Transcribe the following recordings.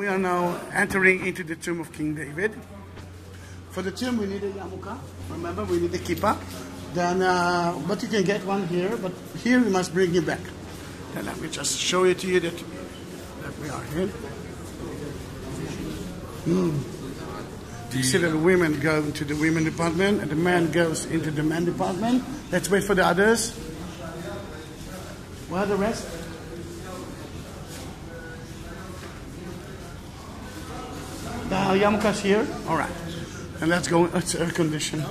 We are now entering into the tomb of King David. For the tomb, we need a yarmulke. Remember, we need a kippah. Then, uh, but you can get one here. But here, we must bring it back. Then let me just show it to you that, that we are here. Hmm. You see that the women go into the women department and the man goes into the men department. Let's wait for the others. Where are the rest? Uh, the Yarmulke's here? Alright. And let's go, it's air conditioned.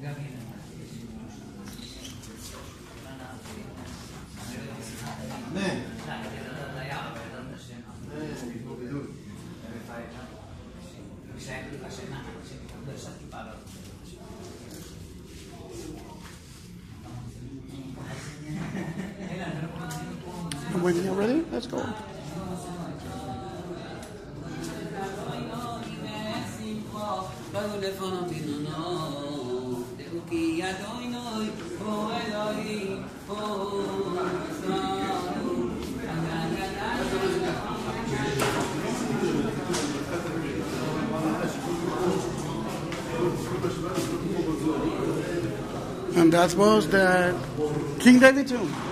I'm waiting. You ready? Let's go. And that was the King David tomb.